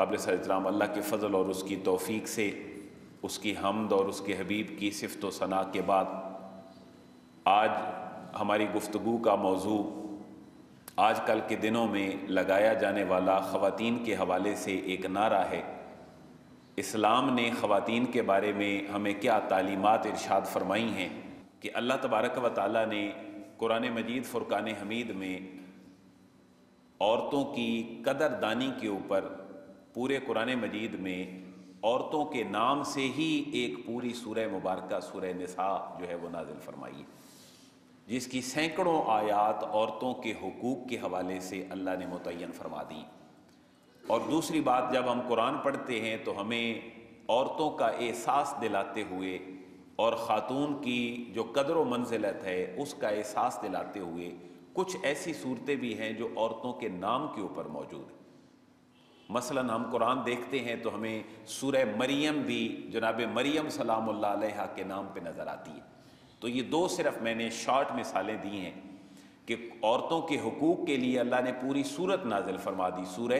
قابل احترام، اللہ کے فضل اور اس کی توفیق سے، اس کی حمد اور اس کے حبیب کی صفت و ثناء کے بعد آج ہماری گفتگو کا موضوع آج کل کے دنوں میں لگایا جانے والا خواتین کے حوالے سے ایک نعرہ ہے۔ اسلام نے خواتین کے بارے میں ہمیں کیا تعلیمات ارشاد فرمائی ہیں کہ اللہ تبارک و تعالیٰ نے قرآن مجید فرقان حمید میں عورتوں کی قدر دانی کے اوپر پورے قرآن مجید میں عورتوں کے نام سے ہی ایک پوری سورہ مبارکہ، سورہ نساء جو ہے وہ نازل فرمائی جس کی سینکڑوں آیات عورتوں کے حقوق کے حوالے سے اللہ نے متعین فرما دی۔ اور دوسری بات، جب ہم قرآن پڑھتے ہیں تو ہمیں عورتوں کا احساس دلاتے ہوئے اور خاتون کی جو قدر و منزلت ہے، اس کا احساس دلاتے ہوئے کچھ ایسی صورتیں بھی ہیں جو عورتوں کے نام کے اوپر موجود ہیں۔ مثلا ہم قرآن دیکھتے ہیں تو ہمیں سورہ مریم بھی جناب مریم سلام اللہ علیہ کے نام پہ نظر آتی ہے۔ تو یہ دو صرف میں نے شارٹ مثالیں دی ہیں کہ عورتوں کے حقوق کے لیے اللہ نے پوری صورت نازل فرما دی، سورہ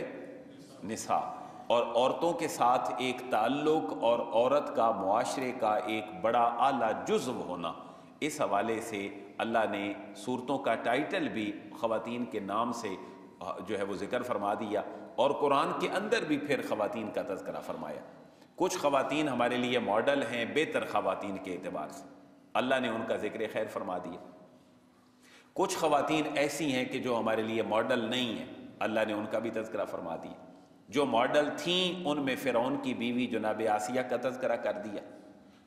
نساء۔ اور عورتوں کے ساتھ ایک تعلق اور عورت کا معاشرے کا ایک بڑا اعلیٰ جزو ہونا۔ اس حوالے سے اللہ نے صورتوں کا ٹائٹل بھی خواتین کے نام سے جو ہے وہ ذکر فرما دیا۔ اور قرآن کے اندر بھی پھر خواتین کا تذکرہ فرمایا۔ کچھ خواتین ہمارے لیے ماڈل ہیں، بہتر خواتین کے اعتبار سے۔ اللہ نے ان کا ذکر خیر فرما دیا۔ کچھ خواتین ایسی ہیں کہ جو ہمارے لیے ماڈل نہیں ہیں۔ اللہ نے ان کا بھی تذکرہ فرما دیا۔ جو ماڈل تھیں، ان میں فرعون کی بیوی جناب آسیہ کا تذکرہ کر دیا۔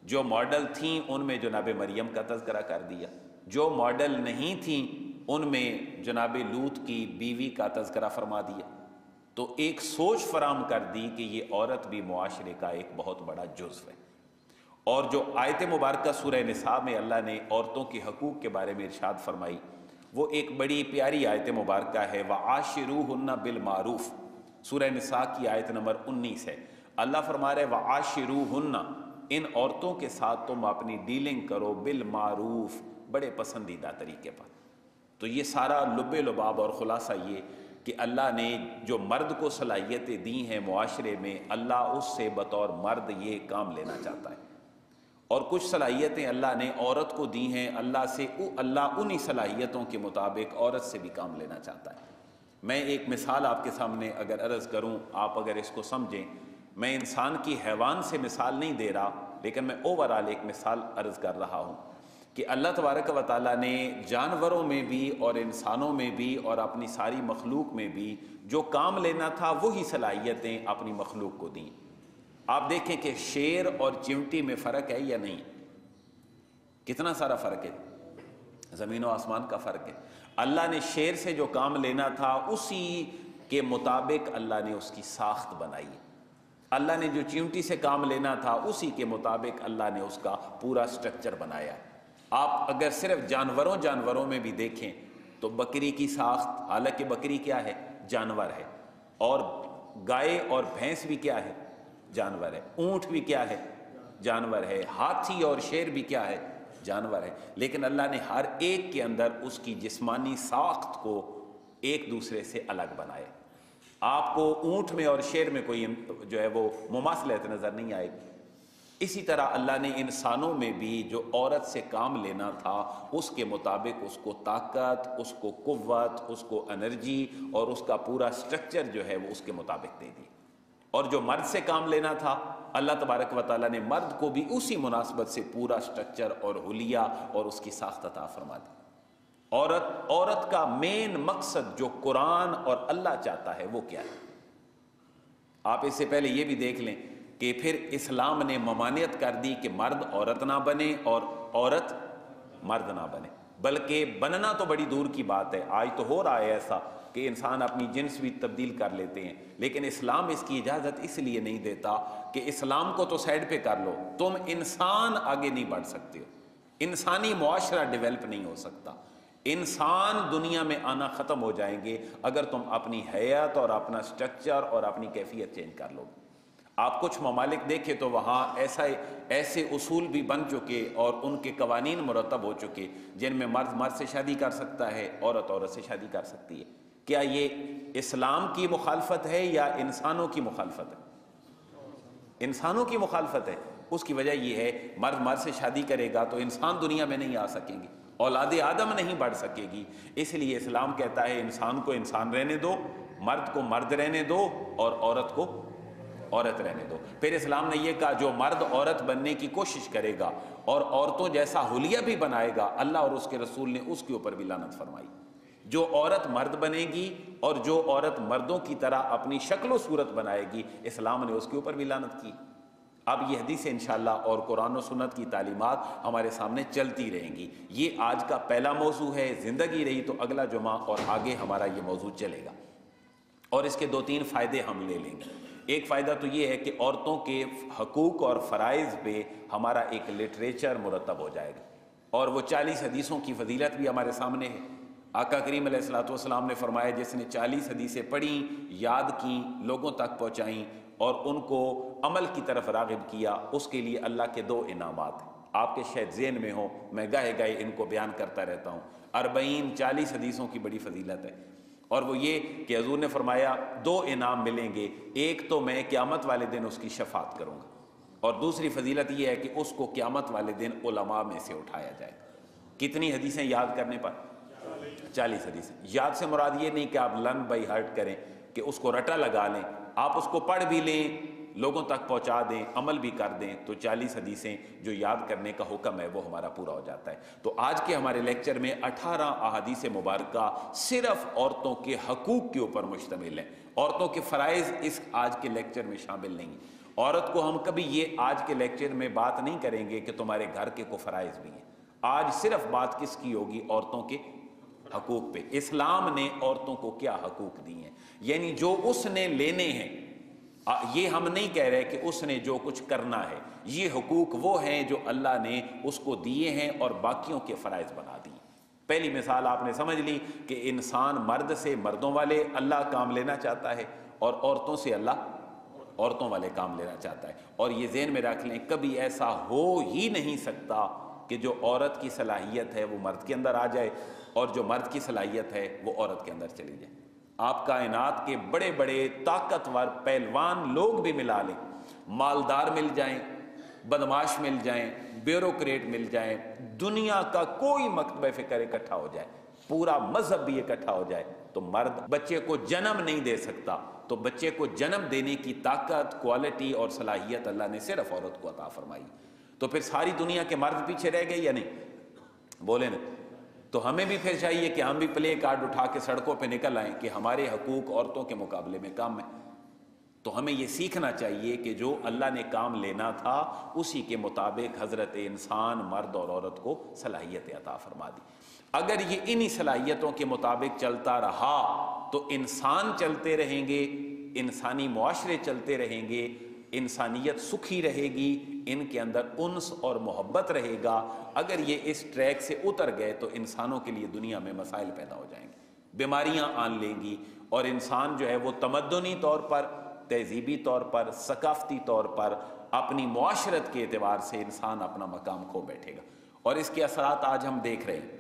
جو ماڈل تھیں، ان میں جناب مریم کا تذکرہ کر دیا۔ جو ماڈل نہیں تھیں، ان میں جناب لوت کی بیوی کا تذکرہ فرما دیا۔ تو ایک سوچ فراہم کر دی کہ یہ عورت بھی معاشرے کا ایک بہت بڑا جزو ہے۔ اور جو آیت مبارکہ سورہ نساء میں اللہ نے عورتوں کے حقوق کے بارے میں ارشاد فرمائی، وہ ایک بڑی پیاری آیت مبارکہ ہے وہ آشرو ہن بالمعروف۔ سورہ نساء کی آیت نمبر انیس ہے۔ اللہ فرما رہے وہ آشرو ہن ان عورتوں کے ساتھ تم اپنی ڈیلنگ کرو بالمعروف، بڑے پسندیدہ طریقے پر۔ تو یہ سارا لب لباب اور خلاصہ یہ کہ اللہ نے جو مرد کو صلاحیتیں دی ہیں معاشرے میں، اللہ اس سے بطور مرد یہ کام لینا چاہتا ہے۔ اور کچھ صلاحیتیں اللہ نے عورت کو دی ہیں، اللہ سے اللہ انہی صلاحیتوں کے مطابق عورت سے بھی کام لینا چاہتا ہے۔ میں ایک مثال آپ کے سامنے اگر عرض کروں، آپ اگر اس کو سمجھیں، میں انسان کی حیوان سے مثال نہیں دے رہا، لیکن میں اوورال ایک مثال عرض کر رہا ہوں۔ کہ اللہ تبارک و تعالیٰ نے جانوروں میں بھی اور انسانوں میں بھی اور اپنی ساری مخلوق میں بھی جو کام لینا تھا وہی صلاحیتیں اپنی مخلوق کو دیں۔ آپ دیکھیں کہ شیر اور چمٹی میں فرق ہے یا نہیں؟ کتنا سارا فرق ہے؟ زمین و آسمان کا فرق ہے۔ اللہ نے شیر سے جو کام لینا تھا اسی کے مطابق اللہ نے اس کی ساخت بنائی اللہ نے جو چمٹی سے کام لینا تھا اسی کے مطابق اللہ نے اس کا پورا سٹرکچر بنایا۔ آپ اگر صرف جانوروں جانوروں میں بھی دیکھیں تو بکری کی ساخت، حالانکہ بکری کیا ہے؟ جانور ہے۔ اور گائے اور بھینس بھی کیا ہے؟ جانور ہے۔ اونٹ بھی کیا ہے؟ جانور ہے۔ ہاتھی اور شیر بھی کیا ہے؟ جانور ہے۔ لیکن اللہ نے ہر ایک کے اندر اس کی جسمانی ساخت کو ایک دوسرے سے الگ بنائے آپ کو اونٹ میں اور شیر میں کوئی جو ہے وہ مماثلت نظر نہیں آئے۔ گی اسی طرح اللہ نے انسانوں میں بھی جو عورت سے کام لینا تھا، اس کے مطابق اس کو طاقت، اس کو قوت، اس کو انرجی اور اس کا پورا سٹرکچر جو ہے وہ اس کے مطابق دے دی۔ اور جو مرد سے کام لینا تھا، اللہ تبارک و تعالیٰ نے مرد کو بھی اسی مناسبت سے پورا سٹرکچر اور حلیہ اور اس کی ساخت عطا فرما دی۔ عورت عورت کا مین مقصد جو قرآن اور اللہ چاہتا ہے وہ کیا ہے؟ آپ اس سے پہلے یہ بھی دیکھ لیں۔ کہ پھر اسلام نے ممانعت کر دی کہ مرد عورت نہ بنے اور عورت مرد نہ بنے۔ بلکہ بننا تو بڑی دور کی بات ہے۔ آج تو ہو رہا ہے ایسا کہ انسان اپنی جنس بھی تبدیل کر لیتے ہیں، لیکن اسلام اس کی اجازت اس لیے نہیں دیتا کہ اسلام کو تو سائڈ پہ کر لو۔ تم انسان آگے نہیں بڑھ سکتے ہو۔ انسانی معاشرہ ڈیولپ نہیں ہو سکتا۔ انسان دنیا میں آنا ختم ہو جائیں گے اگر تم اپنی حیات اور اپنا سٹرکچر اور اپنی کیفیت چینج کر لو۔ آپ کچھ ممالک دیکھیں تو وہاں ایسا ایسے اصول بھی بن چکے اور ان کے قوانین مرتب ہو چکے جن میں مرد مرد سے شادی کر سکتا ہے، عورت عورت سے شادی کر سکتی ہے۔ کیا یہ اسلام کی مخالفت ہے یا انسانوں کی مخالفت ہے؟ انسانوں کی مخالفت ہے۔ اس کی وجہ یہ ہے، مرد مرد سے شادی کرے گا تو انسان دنیا میں نہیں آ سکیں گے۔ اولاد آدم نہیں بڑھ سکے گی۔ اس لیے اسلام کہتا ہے، انسان کو انسان رہنے دو، مرد کو مرد رہنے دو اور عورت کو عورت رہنے دو۔ پھر اسلام نے یہ کہا، جو مرد عورت بننے کی کوشش کرے گا اور عورتوں جیسا حلیہ بھی بنائے گا، اللہ اور اس کے رسول نے اس کے اوپر بھی لانت فرمائی۔ جو عورت مرد بنے گی اور جو عورت مردوں کی طرح اپنی شکل و صورت بنائے گی، اسلام نے اس کے اوپر بھی لانت کی۔ اب یہ حدیث انشاءاللہ اور قرآن و سنت کی تعلیمات ہمارے سامنے چلتی رہیں گی۔ یہ آج کا پہلا موضوع ہے، زندگی رہی تو اگلا جمعہ اور آگے ہمارا یہ موضوع چلے گا۔ اور اس کے دو تین فائدے ہم لے لیں گے۔ ایک فائدہ تو یہ ہے کہ عورتوں کے حقوق اور فرائض پہ ہمارا ایک لٹریچر مرتب ہو جائے گا۔ اور وہ چالیس حدیثوں کی فضیلت بھی ہمارے سامنے ہے۔ آقا کریم علیہ السلاۃ والسلام نے فرمایا، جس نے چالیس حدیثیں پڑھیں، یاد کیں، لوگوں تک پہنچائیں اور ان کو عمل کی طرف راغب کیا، اس کے لیے اللہ کے دو انعامات ہیں۔ آپ کے شاید ذہن میں ہوں، میں گاہے گاہے ان کو بیان کرتا رہتا ہوں۔ اربعین، چالیس حدیثوں کی بڑی فضیلت ہے۔ اور وہ یہ کہ حضور نے فرمایا، دو انعام ملیں گے، ایک تو میں قیامت والے دن اس کی شفاعت کروں گا۔ اور دوسری فضیلت یہ ہے کہ اس کو قیامت والے دن علماء میں سے اٹھایا جائے۔ کتنی حدیثیں یاد کرنے پر؟ چالیس حدیثیں۔ یاد سے مراد یہ نہیں کہ آپ لن بائی ہرٹ کریں کہ اس کو رٹا لگا لیں، آپ اس کو پڑھ بھی لیں۔ لوگوں تک پہنچا دیں، عمل بھی کر دیں، تو چالیس حدیثیں جو یاد کرنے کا حکم ہے، وہ ہمارا پورا ہو جاتا ہے۔ تو آج کے ہمارے لیکچر میں اٹھارہ احادیث مبارکہ صرف عورتوں کے حقوق کے اوپر مشتمل ہیں۔ عورتوں کے فرائض اس آج کے لیکچر میں شامل نہیں۔ عورت کو ہم کبھی یہ آج کے لیکچر میں بات نہیں کریں گے کہ تمہارے گھر کے کو فرائض بھی ہیں۔ آج صرف بات کس کی ہوگی؟ عورتوں کے حقوق پہ۔ اسلام نے عورتوں کو کیا حقوق دی ہیں؟ یعنی جو اس نے لینے ہیں یہ ہم نہیں کہہ رہے کہ اس نے جو کچھ کرنا ہے۔ یہ حقوق وہ ہیں جو اللہ نے اس کو دیے ہیں اور باقیوں کے فرائض بنا دی۔ پہلی مثال آپ نے سمجھ لی کہ انسان مرد سے مردوں والے اللہ کام لینا چاہتا ہے اور عورتوں سے اللہ عورتوں والے کام لینا چاہتا ہے۔ اور یہ ذہن میں رکھ لیں، کبھی ایسا ہو ہی نہیں سکتا کہ جو عورت کی صلاحیت ہے وہ مرد کے اندر آ جائے اور جو مرد کی صلاحیت ہے وہ عورت کے اندر چلی جائے۔ آپ کائنات کے بڑے بڑے طاقتور پہلوان لوگ بھی ملا لیں۔ مالدار مل جائیں بدماش مل جائیں، بیوروکریٹ مل جائیں، دنیا کا کوئی مکتبہ فکر اکٹھا ہو جائے، پورا مذہب بھی اکٹھا ہو جائے، تو مرد بچے کو جنم نہیں دے سکتا۔ تو بچے کو جنم دینے کی طاقت کوالٹی اور صلاحیت اللہ نے صرف عورت کو عطا فرمائی۔ تو پھر ساری دنیا کے مرد پیچھے رہ گئے یا نہیں؟ بولے نا۔ تو ہمیں بھی پھر چاہیے کہ ہم بھی پلے کارڈ اٹھا کے سڑکوں پہ نکل آئیں کہ ہمارے حقوق عورتوں کے مقابلے میں کم ہے تو ہمیں یہ سیکھنا چاہیے کہ جو اللہ نے کام لینا تھا، اسی کے مطابق حضرت انسان، مرد اور عورت کو صلاحیت عطا فرما دی۔ اگر یہ انہی صلاحیتوں کے مطابق چلتا رہا، تو انسان چلتے رہیں گے، انسانی معاشرے چلتے رہیں گے، انسانیت سکھی رہے گی ان کے اندر انس اور محبت رہے گا۔ اگر یہ اس ٹریک سے اتر گئے تو انسانوں کے لیے دنیا میں مسائل پیدا ہو جائیں گے۔ بیماریاں آن لیں گی اور انسان جو ہے وہ تمدنی طور پر، تہذیبی طور پر، ثقافتی طور پر اپنی معاشرت کے اعتبار سے انسان اپنا مقام کھو بیٹھے گا۔ اور اس کے اثرات آج ہم دیکھ رہے ہیں۔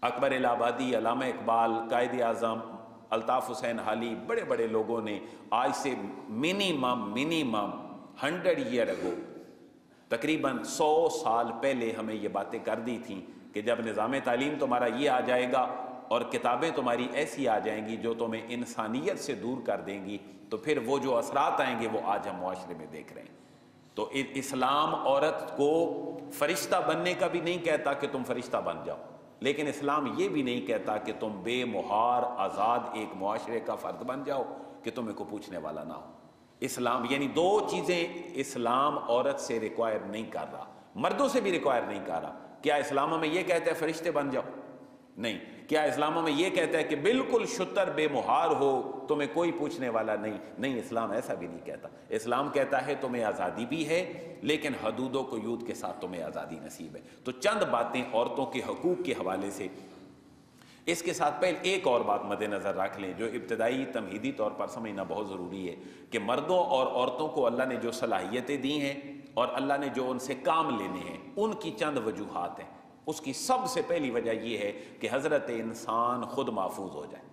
اکبر الہبادی علامہ اقبال، قائد اعظم، الطاف حسین حالی، بڑے بڑے لوگوں نے آج سے منیمم منیمم ہنڈریڈ ایئر اگو۔ تقریباً سو سال پہلے ہمیں یہ باتیں کر دی تھیں کہ جب نظام تعلیم تمہارا یہ آ جائے گا اور کتابیں تمہاری ایسی آ جائیں گی جو تمہیں انسانیت سے دور کر دیں گی، تو پھر وہ جو اثرات آئیں گے وہ آج ہم معاشرے میں دیکھ رہے ہیں۔ تو اسلام عورت کو فرشتہ بننے کا بھی نہیں کہتا کہ تم فرشتہ بن جاؤ، لیکن اسلام یہ بھی نہیں کہتا کہ تم بے مہار آزاد ایک معاشرے کا فرد بن جاؤ کہ تمہیں کو پوچھنے والا نہ ہو۔ اسلام یعنی دو چیزیں اسلام عورت سے ریکوائر نہیں کر رہا، مردوں سے بھی ریکوائر نہیں کر رہا۔ کیا اسلام میں یہ کہتا ہے فرشتے بن جاؤ؟ نہیں۔ کیا اسلام میں یہ کہتا ہے کہ بالکل شتر بے مہار ہو، تمہیں کوئی پوچھنے والا نہیں۔ نہیں، اسلام ایسا بھی نہیں کہتا۔ اسلام کہتا ہے تمہیں آزادی بھی ہے، لیکن حدود و قیود کے ساتھ تمہیں آزادی نصیب ہے۔ تو چند باتیں عورتوں کے حقوق کے حوالے سے اس کے ساتھ پہلے ایک اور بات مد نظر رکھ لیں، جو ابتدائی تمہیدی طور پر سمجھنا بہت ضروری ہے کہ مردوں اور عورتوں کو اللہ نے جو صلاحیتیں دی ہیں اور اللہ نے جو ان سے کام لینے ہیں، ان کی چند وجوہات ہیں۔ اس کی سب سے پہلی وجہ یہ ہے کہ حضرت انسان خود محفوظ ہو جائے۔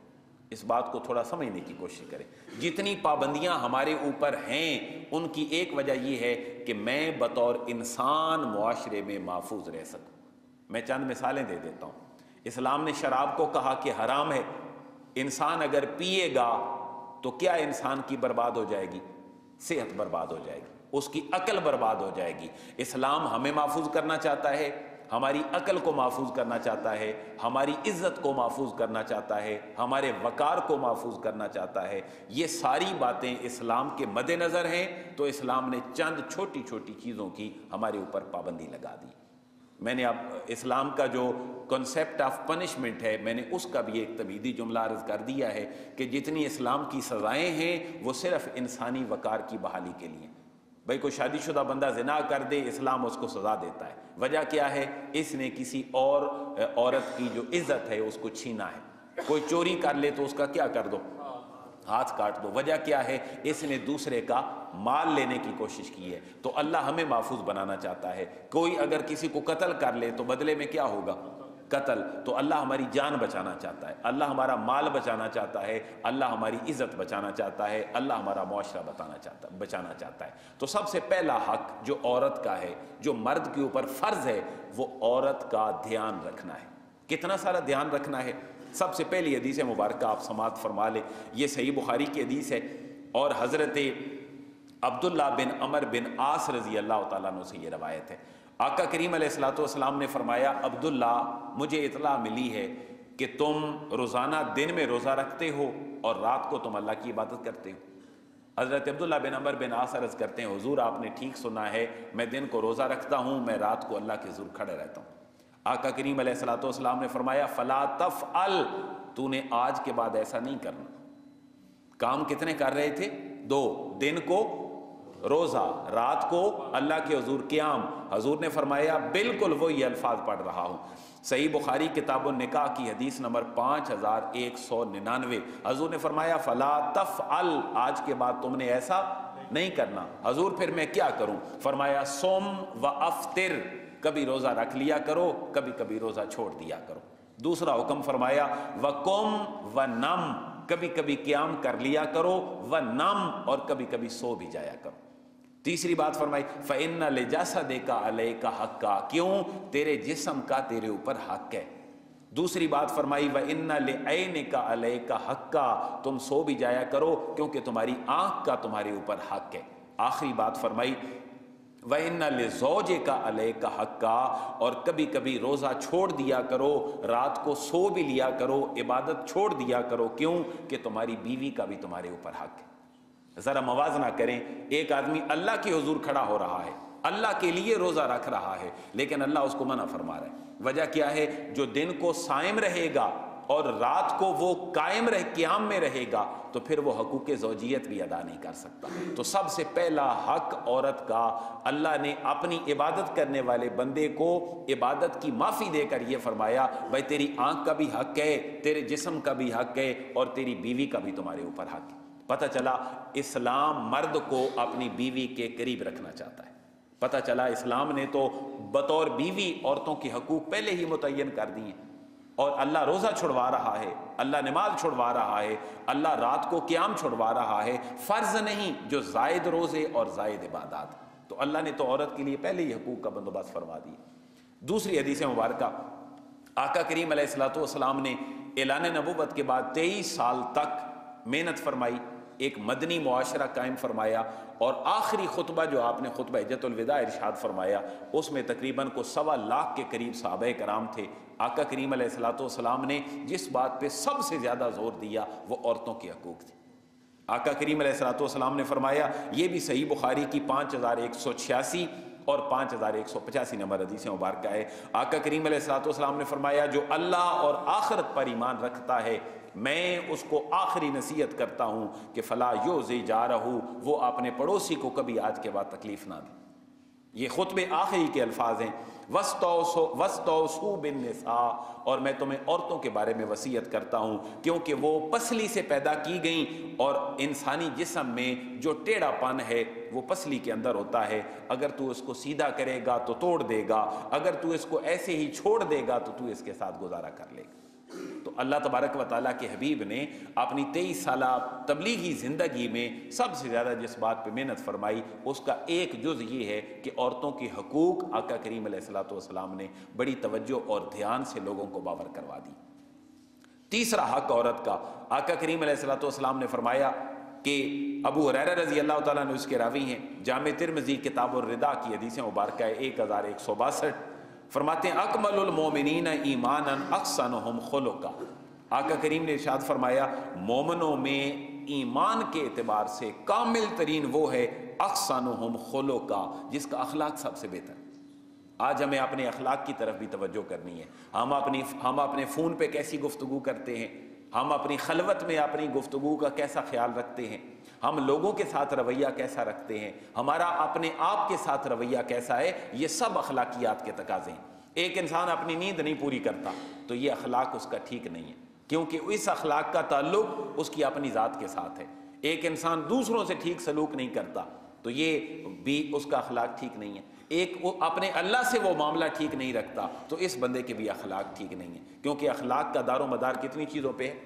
اس بات کو تھوڑا سمجھنے کی کوشش کریں۔ جتنی پابندیاں ہمارے اوپر ہیں، ان کی ایک وجہ یہ ہے کہ میں بطور انسان معاشرے میں محفوظ رہ سکوں۔ میں چند مثالیں دے دیتا ہوں۔ اسلام نے شراب کو کہا کہ حرام ہے۔ انسان اگر پیے گا تو کیا انسان کی برباد ہو جائے گی؟ صحت برباد ہو جائے گی۔ اس کی عقل برباد ہو جائے گی۔ اسلام ہمیں محفوظ کرنا چاہتا ہے، ہماری عقل کو محفوظ کرنا چاہتا ہے، ہماری عزت کو محفوظ کرنا چاہتا ہے، ہمارے وقار کو محفوظ کرنا چاہتا ہے۔ یہ ساری باتیں اسلام کے مد نظر ہیں۔ تو اسلام نے چند چھوٹی چھوٹی چیزوں کی ہمارے اوپر پابندی لگا دی۔ میں نے اب اسلام کا جو کنسیپٹ آف پنشمنٹ ہے، میں نے اس کا بھی ایک تبیدی جملہ عرض کر دیا ہے کہ جتنی اسلام کی سزائیں ہیں، وہ صرف انسانی وقار کی بحالی کے لیے۔ بھائی، کوئی شادی شدہ بندہ زنا کر دے، اسلام اس کو سزا دیتا ہے۔ وجہ کیا ہے؟ اس نے کسی اور، عورت کی جو عزت ہے، اس کو چھینا ہے۔ کوئی چوری کر لے تو اس کا کیا کر دو؟ ہاتھ کاٹ دو۔ وجہ کیا ہے؟ اس نے دوسرے کا مال لینے کی کوشش کی ہے۔ تو اللہ ہمیں محفوظ بنانا چاہتا ہے۔ کوئی اگر کسی کو قتل کر لے تو بدلے میں کیا ہوگا؟ قتل۔ تو اللہ ہماری جان بچانا چاہتا ہے۔ اللہ ہمارا مال بچانا چاہتا ہے۔ اللہ ہماری عزت بچانا چاہتا ہے۔ اللہ ہمارا معاشرہ بتانا چاہتا، بچانا چاہتا ہے۔ تو سب سے پہلا حق جو عورت کا ہے، جو مرد کے اوپر فرض ہے، وہ عورت کا دھیان رکھنا ہے۔ کتنا سارا دھیان رکھنا ہے؟ سب سے پہلی حدیث مبارکہ آپ سماعت فرما لیں۔ یہ صحیح بخاری کی حدیث ہے اور حضرت عبداللہ بن عمر بن آس رضی اللہ تعالیٰ عنہ سے یہ روایت ہے۔ آقا کریم علیہ السلاۃ والسلام نے فرمایا، عبداللہ، مجھے اطلاع ملی ہے کہ تم روزانہ دن میں روزہ رکھتے ہو اور رات کو تم اللہ کی عبادت کرتے ہو۔ حضرت عبداللہ بن عمر بن آس عرض کرتے ہیں، حضور، آپ نے ٹھیک سنا ہے، میں دن کو روزہ رکھتا ہوں، میں رات کو اللہ کے ضرور کھڑے رہتا ہوں۔ آقا کریم علیہ السلاۃ والسلام نے فرمایا، فلا تف تو نے آج کے بعد ایسا نہیں کرنا۔ کام کتنے کر رہے تھے؟ دو، دن کو روزہ، رات کو اللہ کے حضور قیام۔ حضور نے فرمایا، بالکل وہی الفاظ پڑھ رہا ہوں۔ صحیح بخاری کتاب النکاح کی حدیث نمبر پانچ ہزار ایک سو ننانوے۔ حضور نے فرمایا، فلا تف آج کے بعد تم نے ایسا نہیں کرنا۔ حضور، پھر میں کیا کروں؟ فرمایا سوم و افطر کبھی روزہ رکھ لیا کرو، کبھی کبھی روزہ چھوڑ دیا کرو۔ دوسرا حکم فرمایا و کم و نم کبھی کبھی قیام کر لیا کرو و نم اور کبھی کبھی سو بھی جایا کرو۔ تیسری بات فرمائی فن لے جاسا دے کا علیہ کا حق کا کیوں؟ تیرے جسم کا تیرے اوپر حق ہے۔ دوسری بات فرمائی وہ ان لے کا علیہ کا حق کا تم سو بھی جایا کرو، کیونکہ تمہاری آنکھ کا تمہارے اوپر حق ہے۔ آخری بات فرمائی وہ ان لوجے کا علیہ کا حق کا اور کبھی کبھی روزہ چھوڑ دیا کرو، رات کو سو بھی لیا کرو، عبادت چھوڑ دیا کرو، کیوں؟ کہ تمہاری بیوی کا بھی تمہارے اوپر حق ہے۔ ذرا موازنہ کریں، ایک آدمی اللہ کے حضور کھڑا ہو رہا ہے، اللہ کے لیے روزہ رکھ رہا ہے، لیکن اللہ اس کو منع فرما رہا ہے۔ وجہ کیا ہے؟ جو دن کو سائم رہے گا اور رات کو وہ قائم رہ قیام میں رہے گا، تو پھر وہ حقوق زوجیت بھی ادا نہیں کر سکتا۔ تو سب سے پہلا حق عورت کا اللہ نے اپنی عبادت کرنے والے بندے کو عبادت کی معافی دے کر یہ فرمایا، بھائی تیری آنکھ کا بھی حق ہے، تیرے جسم کا بھی حق ہے اور تیری بیوی کا بھی تمہارے اوپر حق ہے۔ پتہ چلا، اسلام مرد کو اپنی بیوی کے قریب رکھنا چاہتا ہے۔ پتہ چلا، اسلام نے تو بطور بیوی عورتوں کی حقوق پہلے ہی متعین کر دی اور اللہ روزہ چھڑوا رہا ہے، اللہ نماز چھڑوا رہا ہے، اللہ رات کو قیام چھڑوا رہا ہے، فرض نہیں جو زائد روزے اور زائد عبادات۔ تو اللہ نے تو عورت کے لیے پہلے ہی حقوق کا بندوبست فرما دی دوسری حدیث مبارکہ، آقا کریم علیہ السلاۃ والسلام نے اعلان نبوت کے بعد تیئیس سال تک محنت فرمائی۔ ایک مدنی معاشرہ قائم فرمایا اور آخری خطبہ جو آپ نے خطبہ عجت الوداع ارشاد فرمایا، اس میں تقریباً کو سوا لاکھ کے قریب صحابہ کرام تھے۔ آقا کریم علیہ السلاۃ والسلام نے جس بات پہ سب سے زیادہ زور دیا، وہ عورتوں کے حقوق تھے۔ آقا کریم علیہ السلاۃ والسلام نے فرمایا، یہ بھی صحیح بخاری کی پانچ ہزار ایک سو چھیاسی اور پانچ ہزار ایک سو پچاسی نمبر حدیث مبارکہ ہے آقا کریم علیہ السلاۃ والسلام نے فرمایا، جو اللہ اور آخرت پر ایمان رکھتا ہے میں اس کو آخری نصیحت کرتا ہوں کہ فلاں یو زی جا رہو وہ اپنے پڑوسی کو کبھی آج کے بعد تکلیف نہ دے۔ یہ خطب آخری کے الفاظ ہیں۔ وسطو بن نساء اور میں تمہیں عورتوں کے بارے میں وسیعت کرتا ہوں، کیونکہ وہ پسلی سے پیدا کی گئیں اور انسانی جسم میں جو ٹیڑھا پن ہے، وہ پسلی کے اندر ہوتا ہے۔ اگر تو اس کو سیدھا کرے گا تو توڑ دے گا، اگر تو اس کو ایسے ہی چھوڑ دے گا تو تو اس کے ساتھ گزارا کر لے گا۔ تو اللہ تبارک و تعالیٰ کے حبیب نے اپنی تیئیس سالہ تبلیغی زندگی میں سب سے زیادہ جس بات پہ محنت فرمائی، اس کا ایک جز یہ ہے کہ عورتوں کی حقوق آقا کریم علیہ السلاۃ والسلام نے بڑی توجہ اور دھیان سے لوگوں کو باور کروا دی۔ تیسرا حق عورت کا، آقا کریم علیہ السلاۃ والسلام نے فرمایا کہ ابو حریر رضی اللہ تعالیٰ نے اس کے راوی ہیں۔ جامع ترمزی کتاب الردا کی حدیث مبارکہ ہے ایک ہزار ایک سو باسٹھ۔ فرماتے ہیں، اکمل المومنین ایمانا اقسنہم خلقا. آقا کریم نے ارشاد فرمایا، مومنوں میں ایمان کے اعتبار سے کامل ترین وہ ہے اقسنہم خلقا. جس کا اخلاق سب سے بہتر آج ہمیں اپنے اخلاق کی طرف بھی توجہ کرنی ہے۔ ہم اپنی ہم اپنے فون پہ کیسی گفتگو کرتے ہیں؟ ہم اپنی خلوت میں اپنی گفتگو کا کیسا خیال رکھتے ہیں؟ ہم لوگوں کے ساتھ رویہ کیسا رکھتے ہیں؟ ہمارا اپنے آپ کے ساتھ رویہ کیسا ہے؟ یہ سب اخلاقیات کے تقاضے ہیں۔ ایک انسان اپنی نیند نہیں پوری کرتا، تو یہ اخلاق اس کا ٹھیک نہیں ہے۔ کیونکہ اس اخلاق کا تعلق اس کی اپنی ذات کے ساتھ ہے۔ ایک انسان دوسروں سے ٹھیک سلوک نہیں کرتا، تو یہ بھی اس کا اخلاق ٹھیک نہیں ہے۔ ایک وہ اپنے اللہ سے وہ معاملہ ٹھیک نہیں رکھتا، تو اس بندے کے بھی اخلاق ٹھیک نہیں ہے۔ کیونکہ اخلاق کا دار و مدار کتنی چیزوں پہ ہے؟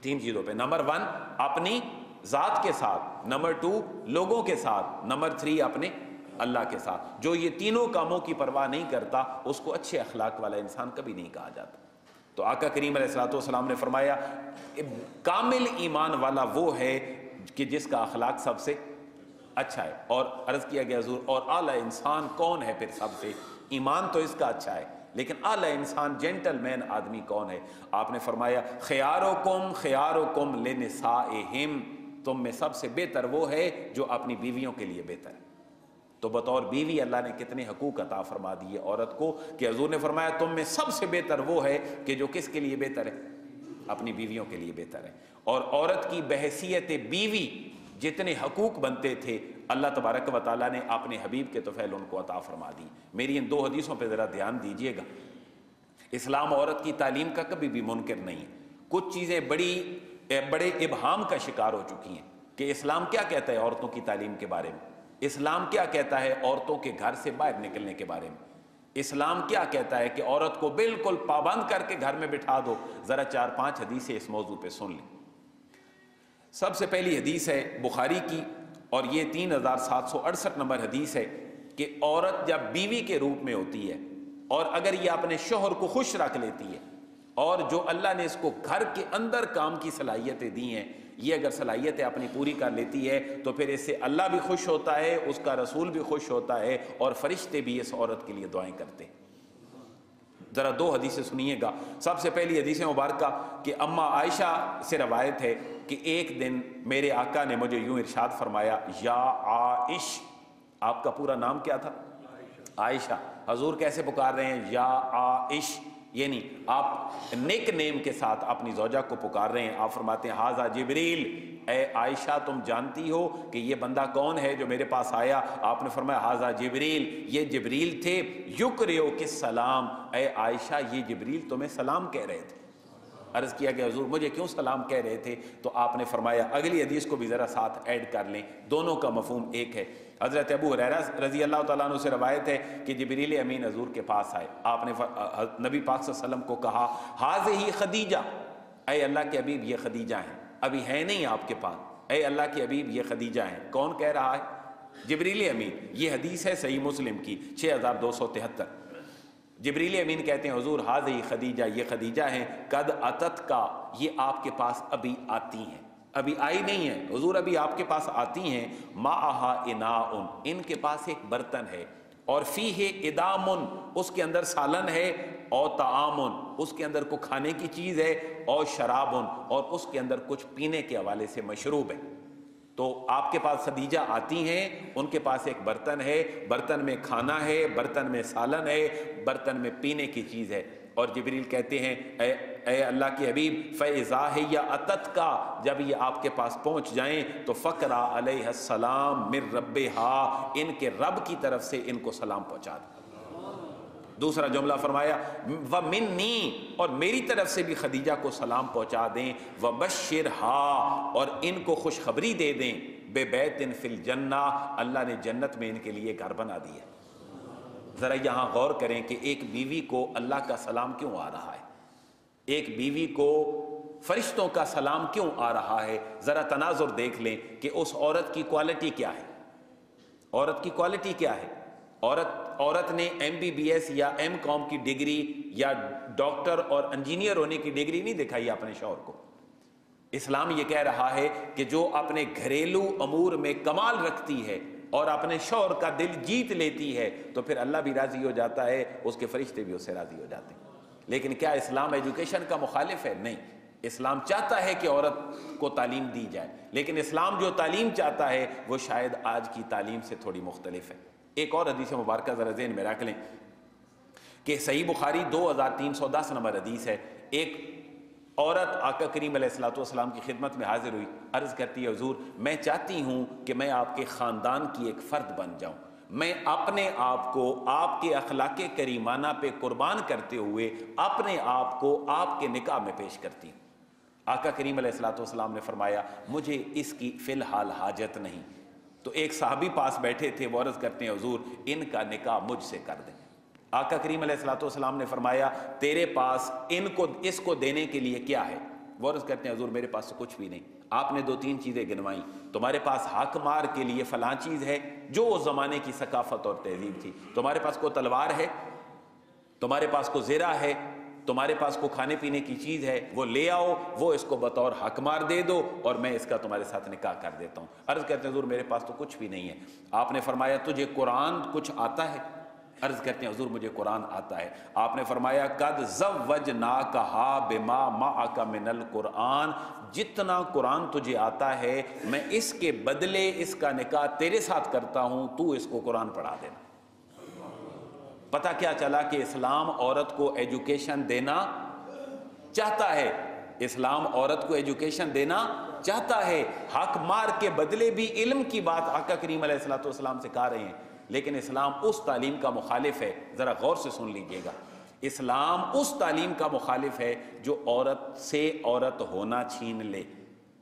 تین چیزوں پہ۔ نمبر ون، اپنی ذات کے ساتھ، نمبر ٹو، لوگوں کے ساتھ، نمبر تھری، اپنے اللہ کے ساتھ۔ جو یہ تینوں کاموں کی پرواہ نہیں کرتا، اس کو اچھے اخلاق والا انسان کبھی نہیں کہا جاتا۔ تو آقا کریم علیہ السلاۃ والسلام نے فرمایا، کامل ایمان والا وہ ہے کہ جس کا اخلاق سب سے اچھا ہے۔ اور عرض کیا گیا، حضور، اور اعلیٰ انسان کون ہے پھر سب سے؟ ایمان تو اس کا اچھا ہے، لیکن اعلیٰ انسان جینٹل مین آدمی کون ہے؟ آپ نے فرمایا خیارو کم خیارو کم لنسائہم۔ تم میں سب سے بہتر وہ ہے جو اپنی بیویوں کے لیے بہتر ہے۔ تو بطور بیوی اللہ نے کتنے حقوق عطا فرما دیے عورت کو کہ حضور نے فرمایا تم میں سب سے بہتر وہ ہے کہ جو کس کے لیے بہتر ہے؟ اپنی بیویوں کے لیے بہتر ہے۔ اور عورت کی بحثیت بیوی جتنے حقوق بنتے تھے، اللہ تبارک و تعالیٰ نے اپنے حبیب کے توفیل ان کو عطا فرما دی۔ میری ان دو حدیثوں پہ ذرا دھیان دیجیے گا۔ اسلام عورت کی تعلیم کا کبھی بھی منکر نہیں ہے۔ کچھ چیزیں بڑی بڑے ابہام کا شکار ہو چکی ہیں کہ اسلام کیا کہتا ہے عورتوں کی تعلیم کے بارے میں؟ اسلام کیا کہتا ہے عورتوں کے گھر سے باہر نکلنے کے بارے میں؟ اسلام کیا کہتا ہے کہ عورت کو بالکل پابند کر کے گھر میں بٹھا دو؟ ذرا چار پانچ حدیثیں اس موضوع پہ سن لیں۔ سب سے پہلی حدیث ہے بخاری کی اور یہ تین ہزار سات سو اڑسٹھ نمبر حدیث ہے کہ عورت جب بیوی کے روپ میں ہوتی ہے اور اگر یہ اپنے شوہر کو خوش رکھ لیتی ہے اور جو اللہ نے اس کو گھر کے اندر کام کی صلاحیتیں دی ہیں، یہ اگر صلاحیتیں اپنی پوری کر لیتی ہے، تو پھر اس سے اللہ بھی خوش ہوتا ہے، اس کا رسول بھی خوش ہوتا ہے اور فرشتے بھی اس عورت کے لیے دعائیں کرتے ہیں۔ ذرا دو حدیثیں سنیے گا۔ سب سے پہلی حدیث مبارکہ کہ اماں عائشہ سے روایت ہے کہ ایک دن میرے آقا نے مجھے یوں ارشاد فرمایا، یا عائش، آپ کا پورا نام کیا تھا؟ عائشہ۔ حضور کیسے پکار رہے ہیں؟ یا عائش۔ یعنی آپ نیک نیم کے ساتھ اپنی زوجہ کو پکار رہے ہیں۔ آپ فرماتے ہیں حاضہ جبریل اے عائشہ، تم جانتی ہو کہ یہ بندہ کون ہے جو میرے پاس آیا؟ آپ نے فرمایا حاضہ جبریل یہ جبریل تھے۔ یکریو کس سلام اے عائشہ، یہ جبریل تمہیں سلام کہہ رہے تھے۔ عرض کیا کہ حضور، مجھے کیوں سلام کہہ رہے تھے؟ تو آپ نے فرمایا، اگلی حدیث کو بھی ذرا ساتھ ایڈ کر لیں۔ دونوں کا مفہوم ایک ہے۔ حضرت ابو حریرہ رضی اللہ تعالیٰ عنہ سے روایت ہے کہ جبریل امین حضور کے پاس آئے۔ آپ نے نبی پاک صلی اللہ علیہ وسلم کو کہا حاضر ہی خدیجہ۔ اے اللہ کے حبیب، یہ خدیجہ ہیں۔ ابھی ہے نہیں آپ کے پاس۔ اے اللہ کے حبیب، یہ خدیجہ ہیں۔ کون کہہ رہا ہے؟ جبریل امین۔ یہ حدیث ہے صحیح مسلم کی 6273 جبریل امین کہتے ہیں، حضور حاضی خدیجہ، یہ خدیجہ ہیں، قد اتت کا، یہ آپ کے پاس ابھی آتی ہیں۔ ابھی آئی نہیں ہے حضور، ابھی آپ کے پاس آتی ہیں۔ ما آہا اناؤن، ان کے پاس ایک برتن ہے۔ اور فی ہے ادامن، اس کے اندر سالن ہے۔ او تعامن اس کے اندر کو کھانے کی چیز ہے۔ اور شرابن، اور اس کے اندر کچھ پینے کے حوالے سے مشروب ہے۔ تو آپ کے پاس خدیجہ آتی ہیں، ان کے پاس ایک برتن ہے، برتن میں کھانا ہے، برتن میں سالن ہے، برتن میں پینے کی چیز ہے۔ اور جبریل کہتے ہیں، اے اے اللہ کی حبیب فیضا یا اتت کا جب یہ آپ کے پاس پہنچ جائیں تو فقرا علیہ السلام مر رب ہا ان کے رب کی طرف سے ان کو سلام پہنچا دیں دوسرا جملہ فرمایا، و منی اور میری طرف سے بھی خدیجہ کو سلام پہنچا دیں و بشر اور ان کو خوشخبری دے دیں، بے بیت فی الجنہ اللہ نے جنت میں ان کے لیے گھر بنا دیا۔ ذرا یہاں غور کریں کہ ایک بیوی کو اللہ کا سلام کیوں آ رہا ہے؟ ایک بیوی کو فرشتوں کا سلام کیوں آ رہا ہے؟ ذرا تناظر دیکھ لیں کہ اس عورت کی کوالٹی کیا ہے؟ عورت کی کوالٹی کیا ہے؟ عورت عورت نے ایم بی بی ایس یا ایم کام کی ڈگری یا ڈاکٹر اور انجینئر ہونے کی ڈگری نہیں دکھائی اپنے شوہر کو۔ اسلام یہ کہہ رہا ہے کہ جو اپنے گھریلو امور میں کمال رکھتی ہے اور اپنے شوہر کا دل جیت لیتی ہے تو پھر اللہ بھی راضی ہو جاتا ہے، اس کے فرشتے بھی اس سے راضی ہو جاتے ہیں۔ لیکن کیا اسلام ایجوکیشن کا مخالف ہے؟ نہیں۔ اسلام چاہتا ہے کہ عورت کو تعلیم دی جائے، لیکن اسلام جو تعلیم چاہتا ہے وہ شاید آج کی تعلیم سے تھوڑی مختلف ہے۔ ایک اور حدیث مبارکہ ذرا ذہن میں رکھ لیں۔ کہ صحیح بخاری دو ہزار تین سو دس نمبر حدیث ہے۔ ایک عورت آقا کریم علیہ السلاۃ والسلام کی خدمت میں حاضر ہوئی، عرض کرتی ہے، حضور، میں چاہتی ہوں کہ میں آپ کے خاندان کی ایک فرد بن جاؤں۔ میں اپنے آپ کو آپ کے اخلاق کریمانہ پہ قربان کرتے ہوئے اپنے آپ کو آپ کے نکاح میں پیش کرتی ہوں۔ آقا کریم علیہ السلاۃ والسلام نے فرمایا، مجھے اس کی فی الحال حاجت نہیں۔ تو ایک صحابی پاس بیٹھے تھے وہ عرض کرتے ہیں، حضور، ان کا نکاح مجھ سے کر دیں. آقا کریم علیہ السلاۃ والسلام نے فرمایا، تیرے پاس ان کو، اس کو دینے کے لیے کیا ہے؟ وہ عرض کرتے ہیں، حضور، میرے پاس تو کچھ بھی نہیں، آپ نے دو تین چیزیں گنوائیں، تمہارے پاس حق مار کے لیے فلاں چیز ہے، جو اس زمانے کی ثقافت اور تہذیب تھی، تمہارے پاس کو تلوار ہے؟ تمہارے پاس کو زیرہ ہے؟ تمہارے پاس کو کھانے پینے کی چیز ہے، وہ لے آؤ، وہ اس کو بطور حق مار دے دو اور میں اس کا تمہارے ساتھ نکاح کر دیتا ہوں۔ عرض کہتے ہیں، حضور میرے پاس تو کچھ بھی نہیں ہے۔ آپ نے فرمایا، تجھے قرآن کچھ آتا ہے؟ عرض کرتے ہیں، حضور مجھے قرآن آتا ہے۔ آپ نے فرمایا، قد زوجناکہا بما معاک من القرآن۔ جتنا قرآن تجھے آتا ہے، میں اس کے بدلے اس کا نکاح تیرے ساتھ کرتا ہوں، تو اس کو قرآن پڑھا دینا۔ پتہ کیا چلا کہ اسلام عورت کو ایجوکیشن دینا چاہتا ہے۔ اسلام عورت کو ایجوکیشن دینا چاہتا ہے۔ حق مار کے بدلے بھی علم کی بات آقا کریم علیہ السلام سے کہا رہے ہیں۔ لیکن اسلام اس تعلیم کا مخالف ہے۔ ذرا غور سے سن لیجیے گا۔ اسلام اس تعلیم کا مخالف ہے جو عورت سے عورت ہونا چھین لے۔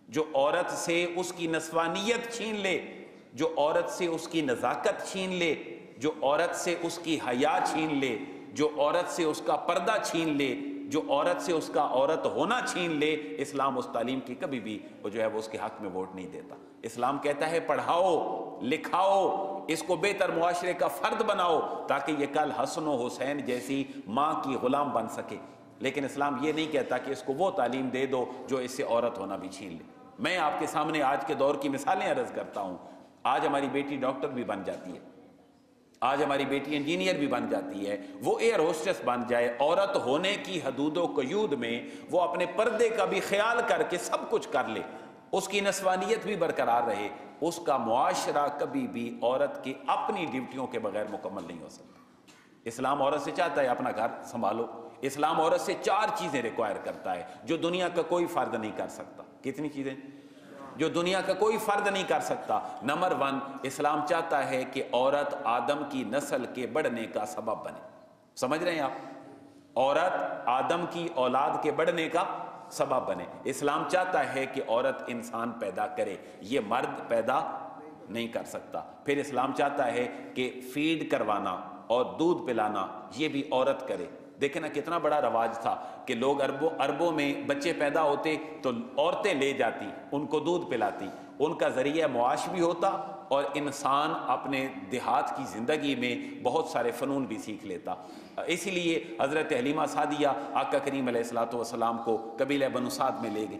جو عورت سے اس کی نسوانیت چھین لے۔ جو عورت سے اس کی نزاکت چھین لے۔ جو عورت سے اس کی حیا چھین لے، جو عورت سے اس کا پردہ چھین لے، جو عورت سے اس کا عورت ہونا چھین لے، اسلام اس تعلیم کی کبھی بھی وہ جو ہے وہ اس کے حق میں ووٹ نہیں دیتا۔ اسلام کہتا ہے پڑھاؤ، لکھاؤ، اس کو بہتر معاشرے کا فرد بناؤ تاکہ یہ کل حسن و حسین جیسی ماں کی غلام بن سکے۔ لیکن اسلام یہ نہیں کہتا کہ اس کو وہ تعلیم دے دو جو اس سے عورت ہونا بھی چھین لے۔ میں آپ کے سامنے آج کے دور کی مثالیں عرض کرتا ہوں۔ آج ہماری بیٹی ڈاکٹر بھی بن جاتی ہے۔ آج ہماری بیٹی انجینئر بھی بن جاتی ہے۔ وہ ایئر ہوسٹس بن جائے، عورت ہونے کی حدود و قیود میں وہ اپنے پردے کا بھی خیال کر کے سب کچھ کر لے۔ اس کی نسوانیت بھی برقرار رہے۔ اس کا معاشرہ کبھی بھی عورت کی اپنی ڈیوٹیوں کے بغیر مکمل نہیں ہو سکتا۔ اسلام عورت سے چاہتا ہے اپنا گھر سنبھالو۔ اسلام عورت سے چار چیزیں ریکوائر کرتا ہے جو دنیا کا کوئی فرد نہیں کر سکتا۔ کتنی چیزیں؟ جو دنیا کا کوئی فرد نہیں کر سکتا۔ نمبر ون، اسلام چاہتا ہے کہ عورت آدم کی نسل کے بڑھنے کا سبب بنے۔ سمجھ رہے ہیں آپ؟ عورت آدم کی اولاد کے بڑھنے کا سبب بنے۔ اسلام چاہتا ہے کہ عورت انسان پیدا کرے۔ یہ مرد پیدا نہیں کر سکتا۔ پھر اسلام چاہتا ہے کہ فیڈ کروانا اور دودھ پلانا، یہ بھی عورت کرے۔ دیکھیں نا کتنا بڑا رواج تھا کہ لوگ اربوں اربوں میں بچے پیدا ہوتے تو عورتیں لے جاتی، ان کو دودھ پلاتی۔ ان کا ذریعہ معاش بھی ہوتا اور انسان اپنے دیہات کی زندگی میں بہت سارے فنون بھی سیکھ لیتا۔ اسی لیے حضرت حلیمہ سعدیہ آقا کریم علیہ السلاۃ والسلام کو قبیلہ بنو سعد میں لے گئے